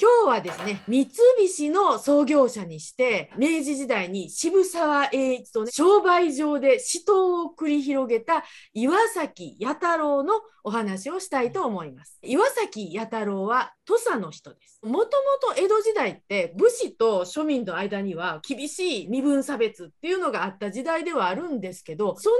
今日はですね三菱の創業者にして明治時代に渋沢栄一とね商売上で死闘を繰り広げた岩崎弥太郎のお話をしたいと思います。岩崎弥太郎は土佐の人です。もともと江戸時代って武士と庶民の間には厳しい身分差別っていうのがあった時代ではあるんですけど、そん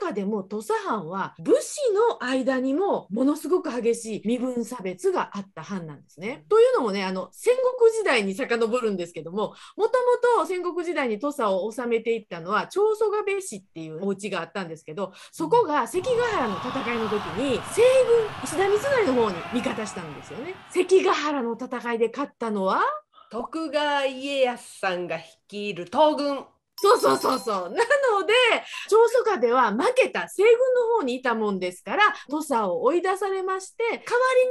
な中でも土佐藩は武士の間にもものすごく激しい身分差別があった藩なんですね。というのもね、あの戦国時代に遡るんですけども、もともと戦国時代に土佐を治めていったのは長宗我部氏っていうお家があったんですけど、そこが関ヶ原の戦いの時に西軍石田三成の方に味方したんですよね。関ヶ原の戦いで勝ったのは徳川家康さんが率いる東軍そうそうそうそう。なので、長宗我部は負けた西軍の方にいたもんですから、土佐を追い出されまして、代わ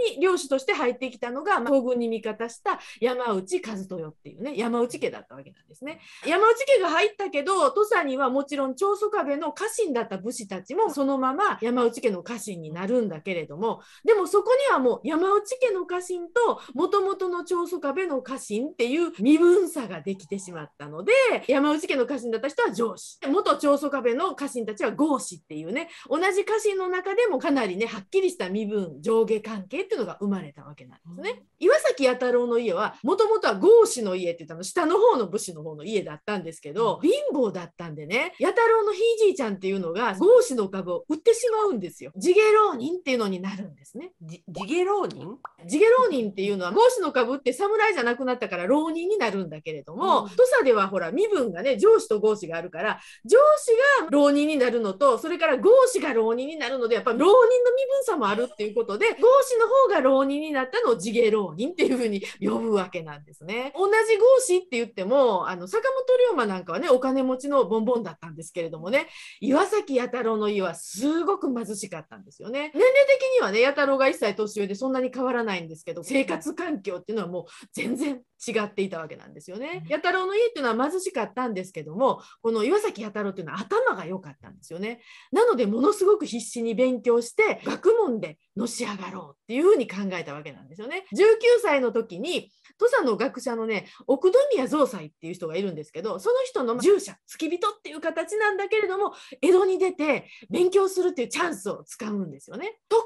りに領主として入ってきたのが、東軍に味方した山内和豊っていうね、山内家だったわけなんですね。山内家が入ったけど、土佐にはもちろん長宗我部の家臣だった武士たちもそのまま山内家の家臣になるんだけれども、でもそこにはもう山内家の家臣と元々の長宗我部の家臣っていう身分差ができてしまったので、山内家の家臣だった人は上司元長宗我部の家臣たちは合司っていうね同じ家臣の中でもかなりねはっきりした身分上下関係っていうのが生まれたわけなんですね。岩崎弥太郎の家はもともとは合司の家って言ったの下の方の武士の方の家だったんですけど貧乏だったんでね弥太郎のひいじいちゃんっていうのが合司の株を売ってしまうんですよ。地下浪人っていうのになるんですね。地下浪人？地下浪人っていうのは合司の株って侍じゃなくなったから浪人になるんだけれども、うん、土佐ではほら身分がね上司と合司があるから上司が浪人になるのとそれから合司が浪人になるのでやっぱ浪人の身分差もあるっていうことで合司の方が浪人になったのを地下浪人っていうふうに呼ぶわけなんですね。同じ合司って言ってもあの坂本龍馬なんかはねお金持ちのボンボンだったんですけれどもね岩崎弥太郎の家はすごく貧しかったんですよね。年齢的にはね弥太郎が1歳年上でそんなに変わらないんですけど生活環境っていうのはもう全然違っていたわけなんですよね。弥太郎の家っていうのは貧しかったんですけどもこの岩崎弥太郎っていうのは頭が良かったんですよね。なのでものすごく必死に勉強して学問でのし上がろうっていうふうに考えたわけなんですよね。19歳の時に土佐の学者のね奥宮蔵斎っていう人がいるんですけどその人の従者付き人っていう形なんだけれども江戸に出て勉強するっていうチャンスをつかむんですよね。とこ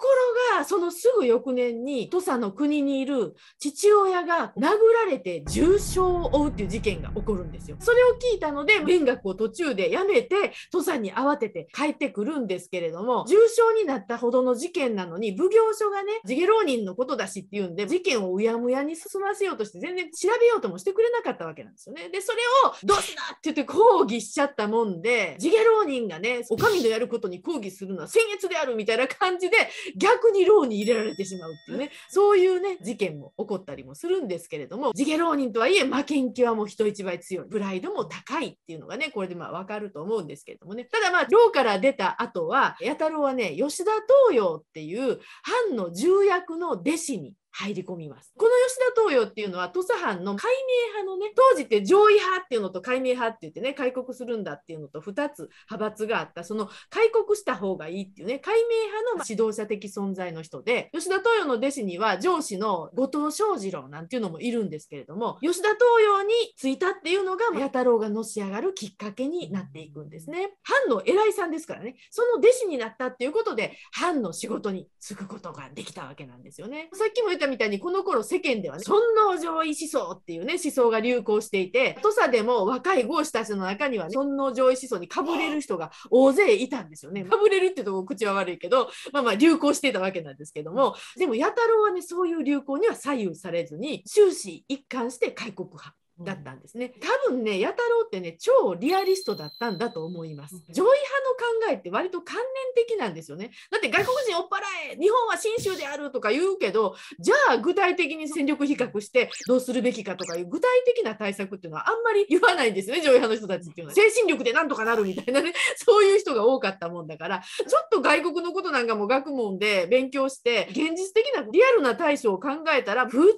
ろがそのすぐ翌年に土佐の国にいる父親が殴られて重傷を負うっていう事件が起こるんですよ。それを聞いたので 勉学を途中でやめて土佐に慌てて帰ってくるんですけれども重傷になったほどの事件なのに奉行所がね地下浪人のことだしっていうんで事件をうやむやに進ませようとして全然調べようともしてくれなかったわけなんですよね。でそれを「どうしだ!」って言って抗議しちゃったもんで地下浪人がねお上のやることに抗議するのは僭越であるみたいな感じで逆に牢に入れられてしまうっていうねそういうね事件も起こったりもするんですけれども地下浪人とはいえ負けん気はもう人一倍強いプライドも高いってていうのがねこれでまあ分かると思うんですけれどもね。ただまあ牢から出た後は弥太郎はね吉田東洋っていう藩の重役の弟子に入り込みます。この吉田東洋っていうのは土佐藩の改名派のね当時って上位派っていうのと改名派って言ってね開国するんだっていうのと2つ派閥があったその開国した方がいいっていうね改名派の指導者的存在の人で吉田東洋の弟子には上司の後藤正次郎なんていうのもいるんですけれども吉田東洋に就いたっていうのが弥太郎がのし上がるきっかけになっていくんですね。藩の偉いさんですからねその弟子になったっていうことで藩の仕事に就くことができたわけなんですよね。さっきも言ったみたいにこの頃世間ではね尊王攘夷思想っていうね思想が流行していて土佐でも若い豪士たちの中には、ね、尊王攘夷思想にかぶれる人が大勢いたんですよね。かぶれるっていうとこ口は悪いけどまあまあ流行していたわけなんですけどもでも弥太郎はねそういう流行には左右されずに終始一貫して開国派。だったんですね。多分ね、弥太郎ってね、超リアリストだったんだと思います。上位派の考えって割と観念的なんですよね。だって外国人追っ払え、日本は信州であるとか言うけど、じゃあ具体的に戦力比較してどうするべきかとかいう具体的な対策っていうのはあんまり言わないんですよね、上位派の人たちっていうのは。精神力でなんとかなるみたいなね、そういう人が多かったもんだから、ちょっと外国のことなんかも学問で勉強して、現実的なリアルな対処を考えたら、普通は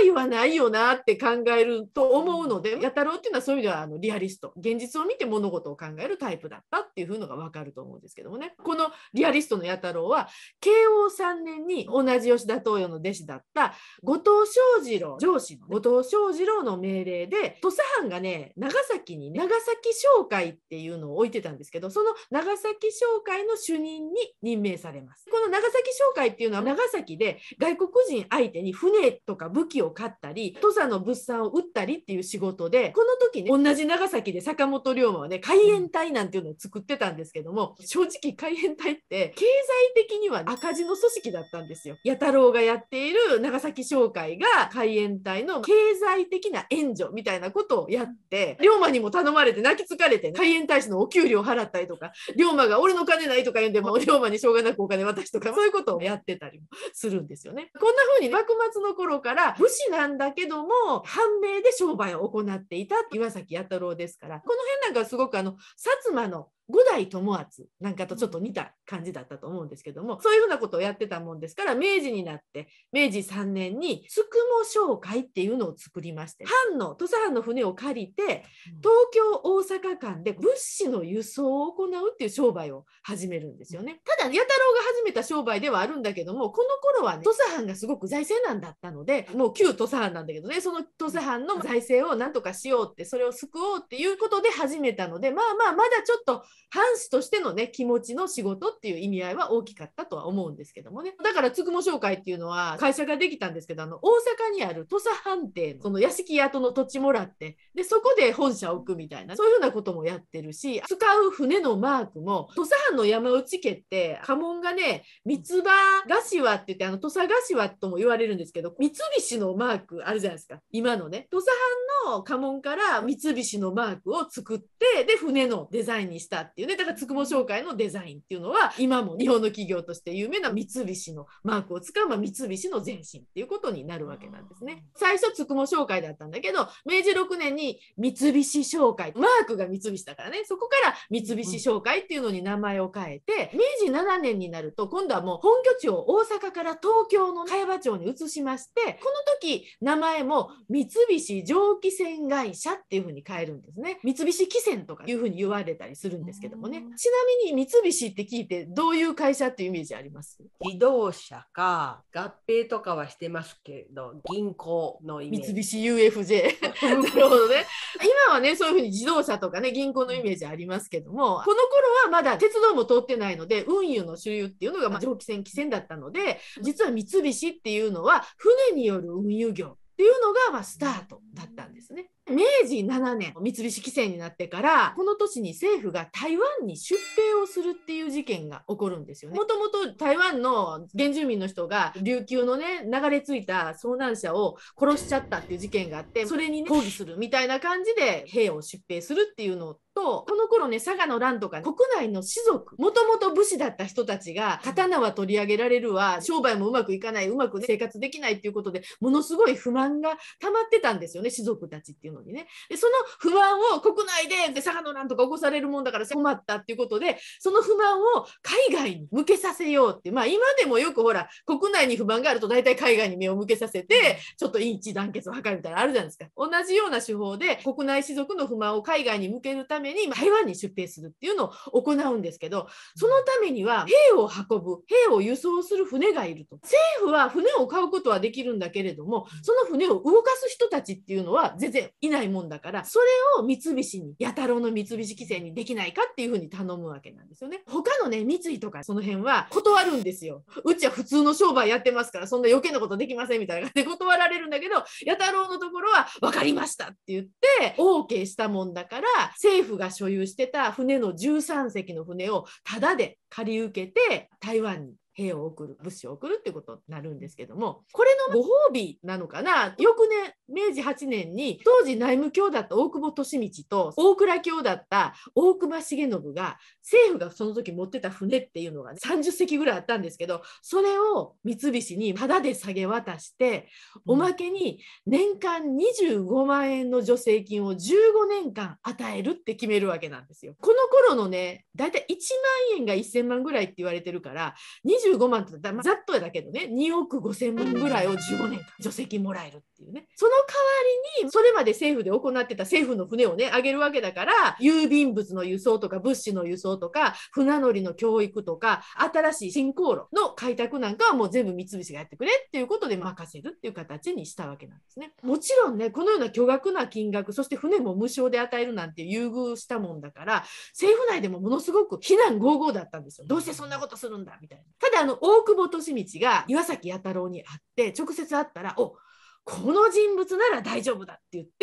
上位はないよなって考えるると思うので弥太郎っていうのはそういう意味ではあのリアリスト現実を見て物事を考えるタイプだったっていうのが分かると思うんですけどもねこのリアリストの弥太郎は慶応3年に同じ吉田東洋の弟子だった後藤象次郎上司の後藤象次郎の命令で土佐藩がね長崎に長崎商会っていうのを置いてたんですけどその長崎商会の主任に任命されます。この長崎商会っていうのは長崎で外国人相手に船とか武器を買ったり土佐の物産を売ったりっていう仕事でこの時ね同じ長崎で坂本龍馬はね海援隊なんていうのを作ってたんですけども正直海援隊って経済的には赤字の組織だったんですよ。弥太郎がやっている長崎商会が海援隊の経済的な援助みたいなことをやって龍馬にも頼まれて泣きつかれて海援大使のお給料払ったりとか龍馬が俺の金ないとか言うんでも龍馬にしょうがなくお金渡しとかそういうことをやってたりもするんですよね。こんな風に幕末の頃から武士なんだけども判明で商売を行っていた岩崎弥太郎ですからこの辺なんかすごくあの薩摩の五代友厚なんかとちょっと似た感じだったと思うんですけどもそういうふうなことをやってたもんですから明治になって明治3年に宿毛商会っていうのを作りまして藩の土佐藩の船を借りて東京大阪間で物資の輸送を行うっていう商売を始めるんですよね。ただ弥太郎が始めた商売ではあるんだけどもこの頃はね土佐藩がすごく財政難だったのでもう旧土佐藩なんだけどねその土佐藩の財政をなんとかしようってそれを救おうっていうことで始めめたのでまあまあまだちょっと藩士としてのね気持ちの仕事っていう意味合いは大きかったとは思うんですけどもね。だからつくも商会っていうのは会社ができたんですけどあの大阪にある土佐藩邸その屋敷跡の土地もらってでそこで本社を置くみたいなそういうふうなこともやってるし使う船のマークも土佐藩の山内家って家紋がね三つ葉柏って言ってあの土佐柏とも言われるんですけど三菱のマークあるじゃないですか今のね。土佐藩の家紋から三菱のマークを作ってで船のデザインにしたっていうねだからつくも商会のデザインっていうのは今も日本の企業として有名な三菱のマークを使う、まあ、三菱の前身っていうことになるわけなんですね。最初つくも商会だったんだけど明治6年に三菱商会マークが三菱だからねそこから三菱商会っていうのに名前を変えて明治7年になると今度はもう本拠地を大阪から東京の茅場町に移しましてこの時名前も三菱蒸気船会社っていうふうに変えるんですね。三菱汽船とかいうふうに言われたりするんですけどもね。ちなみに三菱って聞いてどういう会社っていうイメージあります？自動車か合併とかはしてますけど銀行のイメージ。三菱 UFJ なるほどね。今はねそういうふうに自動車とかね銀行のイメージありますけどもこの頃はまだ鉄道も通ってないので運輸の主流っていうのがまあ蒸気船汽船だったので実は三菱っていうのは船による運輸業っていうのがまあスタートだったんですね。明治7年三菱汽船になってからこの年に政府が台湾に出兵をするっていう事件が起こるんですよね。もともと台湾の原住民の人が琉球のね流れ着いた遭難者を殺しちゃったっていう事件があってそれに、ね、抗議するみたいな感じで兵を出兵するっていうのとこの頃ね佐賀の乱とか国内の士族もともと武士だった人たちが刀は取り上げられるわ商売もうまくいかないうまく、ね、生活できないっていうことでものすごい不満が溜まってたんですよね士族たちっていうのにね。でその不満を国内でで佐賀の乱とか起こされるもんだから困ったっていうことでその不満を海外に向けさせようってまあ今でもよくほら国内に不満があると大体海外に目を向けさせてちょっと一致団結を図るみたいなのあるじゃないですか。同じような手法で国内士族の不満を海外に向けるために台湾に出兵するっていうのを行うんですけどそのためには兵を運ぶ兵を輸送する船がいると。政府は船を買うことはできるんだけれどもその船を動かす人たちっていうのは全然いないもんだからそれを三菱に弥太郎の三菱汽船にできないかっていうふうに頼むわけなんですよね。他のね三井とかその辺は断るんですよ。うちは普通の商売やってますからそんな余計なことできませんみたいな感じで 断られるんだけど弥太郎のところは分かりましたって言って OK したもんだから政府が所有してた船の13隻の船をタダで借り受けて台湾に兵を送る物資を送るってことになるんですけどもこれのご褒美なのかな？翌年明治8年に当時内務卿だった大久保利通と大蔵卿だった大隈重信が政府がその時持ってた船っていうのが、ね、30隻ぐらいあったんですけどそれを三菱にタダで下げ渡しておまけに年間25万円の助成金を15年間与えるって決めるわけなんですよ。この頃のねだいたい1万円が1000万ぐらいって言われてるから25万ってざっとやだけどね2億5000万ぐらいを15年間助成金もらえるっていうねその代わりにそれまで政府で行ってた政府の船をね上げるわけだから郵便物の輸送とか物資の輸送とか船乗りの教育とか新しい新航路の開拓なんかはもう全部三菱がやってくれっていうことで任せるっていう形にしたわけなんですね。もちろんねこのような巨額な金額そして船も無償で与えるなんて優遇したもんだから政府内でもものすごく非難合々だったんですよ。どうしてそんなことするんだみたいな。ただあの大久保利通が岩崎弥太郎に会って直接会ったらおこの人物なら大丈夫だって言って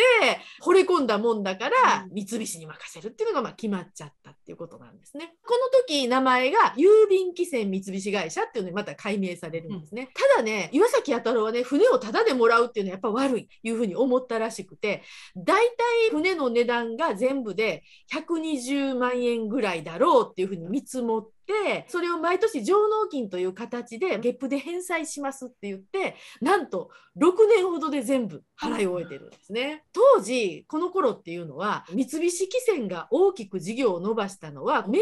惚れ込んだもんだから三菱に任せるっていうのがまあ決まっちゃったっていうことなんですね。この時名前が郵便汽船三菱会社っていうのにまた改名されるんですね。うん、ただね岩崎弥太郎はね船をタダでもらうっていうのはやっぱ悪いいうふうに思ったらしくて大体船の値段が全部で120万円ぐらいだろうっていうふうに見積もってそれを毎年上納金という形で月賦で返済しますって言ってなんと6年ほどで全部払い終えてるんですね。当時この頃っていうのは三菱汽船が大きく事業を伸ばしたのは明治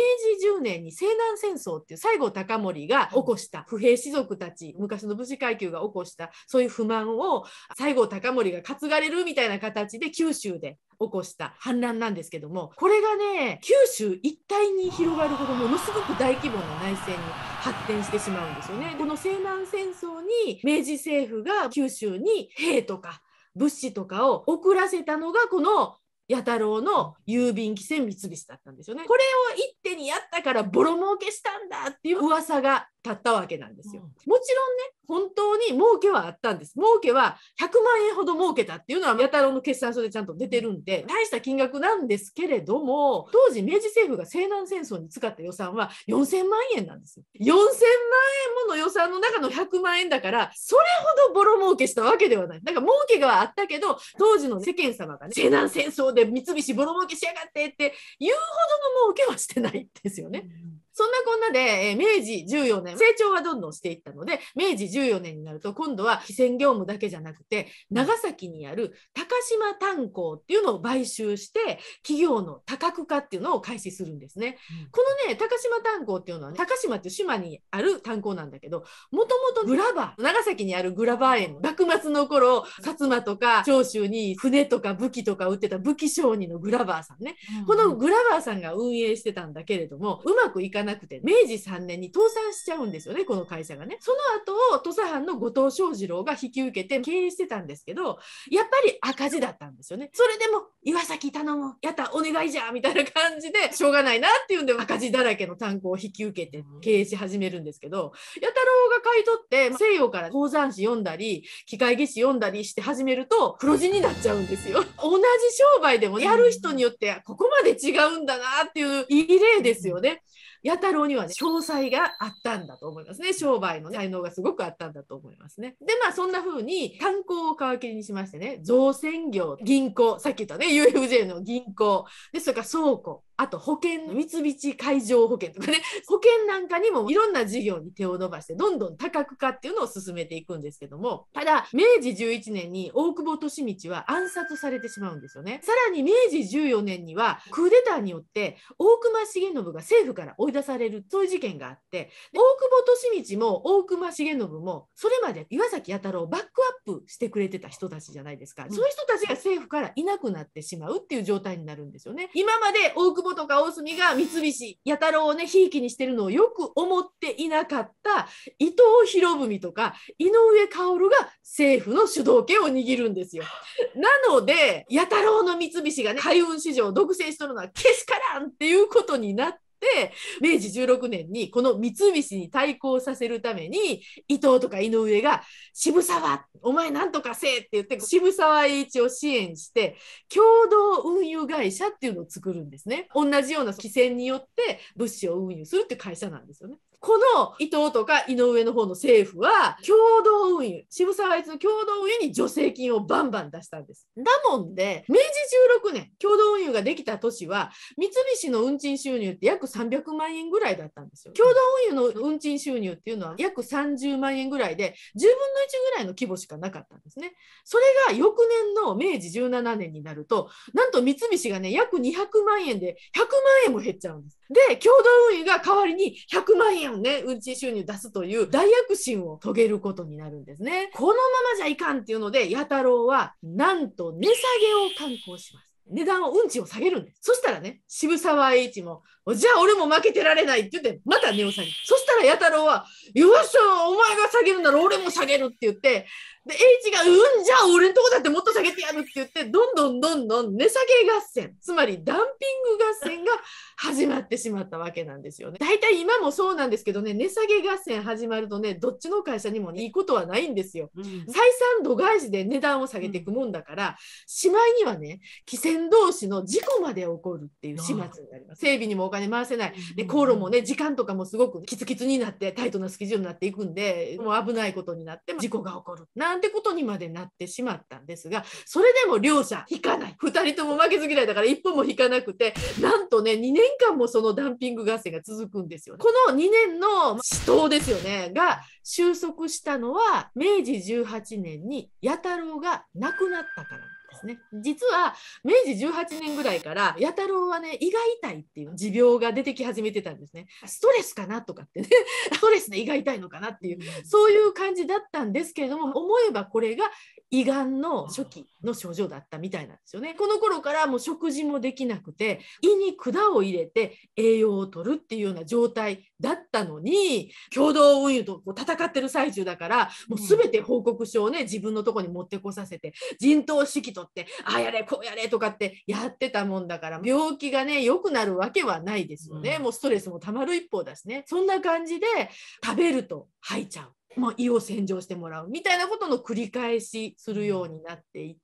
10年に西南戦争っていう西郷隆盛が起こした不平士族たち昔の武士階級が起こしたそういう不満を西郷隆盛が担がれるみたいな形で九州で起こした反乱なんですけどもこれがね九州一帯に広がるほどものすごく大規模な内戦に発展してしまうんですよね。この西南戦争に明治政府が九州に兵とか物資とかを送らせたのがこの弥太郎の郵便汽船三菱だったんですよね。これを一手にやったからボロ儲けしたんだっていう噂が立ったわけなんですよ。もちろんね本当に儲けはあったんです。儲けは100万円ほど儲けたっていうのは弥太郎の決算書でちゃんと出てるんで大した金額なんですけれども当時明治政府が西南戦争に使った予算は4000万円なんですよ。4000万円もの予算の中の100万円だからそれほどボロ儲けしたわけではない。だから儲けがあったけど当時の世間様がね西南戦争で三菱ボロ儲けしやがってって言うほどの儲けはしてないんですよね。うんそんなこんなで、えー、明治14年、成長はどんどんしていったので、明治14年になると、今度は非船業務だけじゃなくて、長崎にある高島炭鉱っていうのを買収して、企業の多角化っていうのを開始するんですね。うん、このね、高島炭鉱っていうのは、ね、高島っていう島にある炭鉱なんだけど、もともとグラバー、長崎にあるグラバー園、幕末の頃、薩摩とか長州に船とか武器とか売ってた武器商人のグラバーさんね、うん、このグラバーさんが運営してたんだけれども、うまくいかなくて明治3年に倒産しちゃうんですよねこの会社がね。その後土佐藩の後藤正次郎が引き受けて経営してたんですけどやっぱり赤字だったんですよね。それでも岩崎頼むやったお願いじゃみたいな感じでしょうがないなっていうんで赤字だらけの炭鉱を引き受けて経営し始めるんですけど弥太郎が買い取って西洋から鉱山誌読んだり機械技師読んだりして始めると黒字になっちゃうんですよ。同じ商売でもやる人によってここまで違うんだなっていういい例ですよね。弥太郎にはね詳細があったんだと思いますね。商売の、ね、才能がすごくあったんだと思いますね。でまあそんな風に炭鉱を皮切りにしましてね造船業銀行さっき言ったね UFJ の銀行でそれから倉庫あと保険、三菱海上保険とかね、保険なんかにもいろんな事業に手を伸ばして、どんどん多角化っていうのを進めていくんですけども、ただ、明治11年に大久保利通は暗殺されてしまうんですよね。さらに明治14年には、クーデターによって、大隈重信が政府から追い出される、そういう事件があって、大久保利通も大隈重信も、それまで岩崎弥太郎をバックアップしてくれてた人たちじゃないですか。そういう人たちが政府からいなくなってしまうっていう状態になるんですよね。今までとか大隅が三菱弥太郎をねひいきにしてるのをよく思っていなかった伊藤博文とか井上薫が政府の主導権を握るんですよ。なので弥太郎の三菱がね海運市場を独占しとるのはけしからんっていうことになって。明治16年にこの三菱に対抗させるために伊藤とか井上が「渋沢お前なんとかせえ」って言って渋沢栄一を支援して共同運輸会社っていうのを作るんですね。同じような規制によって物資を運輸するっていう会社なんですよね。この伊藤とか井上の方の政府は共同運輸渋沢栄一の共同運輸に助成金をバンバン出したんです。だもんで明治16年共同運輸ができた年は三菱の運賃収入って約300万円ぐらいだったんですよ。共同運輸の運賃収入っていうのは約30万円ぐらいで10分の1ぐらいの規模しかなかったんですね。それが翌年の明治17年になるとなんと三菱がね約200万円で100万円も減っちゃうんです。で共同運輸が代わりに100万円をね運賃収入出すという大躍進を遂げることになるんですね。このままじゃいかんっていうので弥太郎はなんと値下げを敢行します。値段を運賃を下げるんです。そしたらね、渋沢栄一も、じゃあ俺も負けてられないって言って、また値を下げる。そしたら弥太郎は、よっしゃ、お前が下げるなら俺も下げるって言って、で、H が、うん、じゃあ俺んとこだってもっと下げてやるって言って、どんどんどんどん値下げ合戦、つまりダンピング合戦が始まってしまったわけなんですよね。大体今もそうなんですけどね、値下げ合戦始まるとね、どっちの会社にもいいことはないんですよ。うん、採算度外視で値段を下げていくもんだから、しまいにはね、汽船同士の事故まで起こるっていう始末になります。整備にもお金回せない。で、航路もね、時間とかもすごくキツキツになって、タイトなスケジュールになっていくんで、もう危ないことになって、事故が起こる。なんてことにまでなってしまったんですが、それでも両者引かない。2人とも負けず嫌いだから一歩も引かなくて、なんとね、2年間もそのダンピング合戦が続くんですよ。この2年の死闘ですよね、が収束したのは明治18年に弥太郎が亡くなったからですね。実は明治18年ぐらいから弥太郎はね胃が痛いっていう持病が出てき始めてたんですね。ストレスかなとかってね ストレスで胃が痛いのかなっていう、そういう感じだったんですけれども思えばこれが胃がんの初期の症状だったみたいなんですよね。この頃からもう食事もできなくて胃に管を入れて栄養を取るっていうような状態だったのに共同運輸とこう戦ってる最中だからもう全て報告書をね自分のとこに持ってこさせて陣頭指揮取ってああやれこうやれとかってやってたもんだから病気がね良くなるわけはないですよね、うん、もうストレスもたまる一方だしね。そんな感じで食べると吐いちゃう。まあ、胃を洗浄してもらうみたいなことの繰り返しするようになっていって、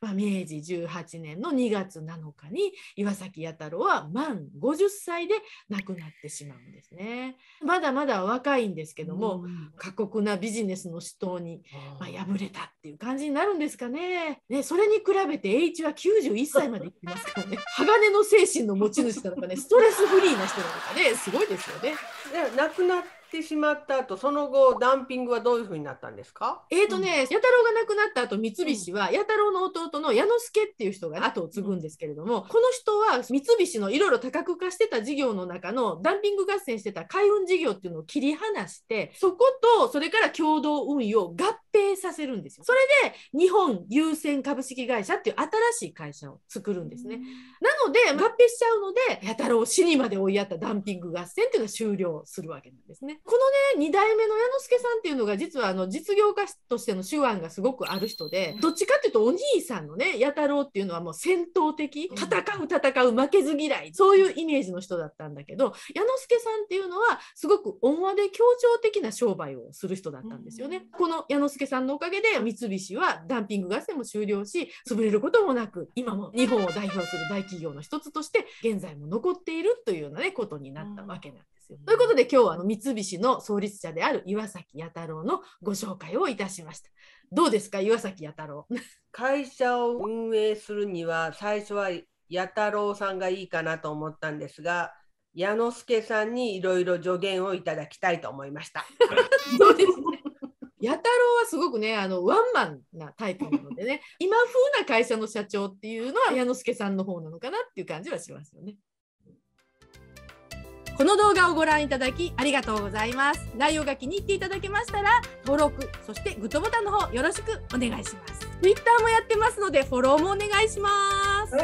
まあ、明治18年の2月7日に岩崎弥太郎は満50歳で亡くなってしまうんですね。まだまだ若いんですけども、うん、過酷なビジネスの死闘に、まあ、敗れたっていう感じになるんですかね。ねそれに比べて H は91歳まで生きてますからね 鋼の精神の持ち主なのかねストレスフリーな人なのかねすごいですよね。亡くなってしまった後その後ダンピングはどういうふうになったんですか？えーとね、弥、太郎が亡くなった後三菱は弥太郎の弟の矢之助っていう人が後を継ぐんですけれども、この人は三菱のいろいろ多角化してた事業の中のダンピング合戦してた海運事業っていうのを切り離してそことそれから共同運輸を合併させるんですよ。それで日本優先株式会社っていう新しい会社を作るんですね。なので合併しちゃうので弥太郎を死にまで追いやったダンピング合戦っていうのは終了するわけなんですね。このね2代目の矢之助さんっていうのが実はあの実業家としての手腕がすごくある人でどっちかっていうとお兄さんのね弥太郎っていうのはもう戦闘的戦う戦う負けず嫌いそういうイメージの人だったんだけど矢之助さんっていうのはすごく温和で協調的な商売をする人だったんですよね。この矢之助さんのおかげで三菱はダンピング合戦も終了し潰れることもなく今も日本を代表する大企業の一つとして現在も残っているというような、ね、ことになったわけなんです。ですよ。ということで今日はあの三菱の創立者である岩崎弥太郎のご紹介をいたしました。どうですか岩崎弥太郎？会社を運営するには最初は弥太郎さんがいいかなと思ったんですが矢之助さんにいろいろ助言をいただきたいと思いました。そうですね弥太郎はすごくねあのワンマンなタイプなのでね今風な会社の社長っていうのは矢之助さんの方なのかなっていう感じはしますよね。この動画をご覧いただきありがとうございます。内容が気に入っていただけましたら登録、そしてグッドボタンの方よろしくお願いします。Twitter もやってますのでフォローもお願いします。